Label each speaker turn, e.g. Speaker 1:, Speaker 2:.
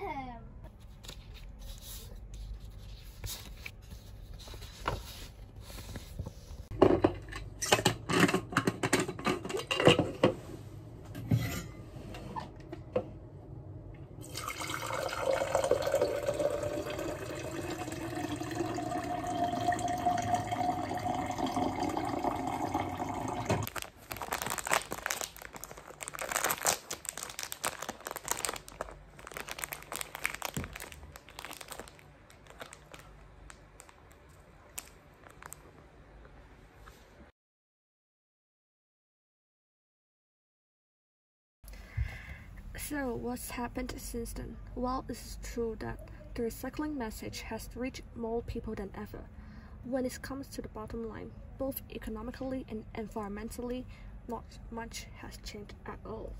Speaker 1: Ahem.
Speaker 2: ？So, what's happened since then? Well, it's true that the recycling message has reached more people than ever. When it comes to the bottom line, both economically and environmentally, not much has changed at all.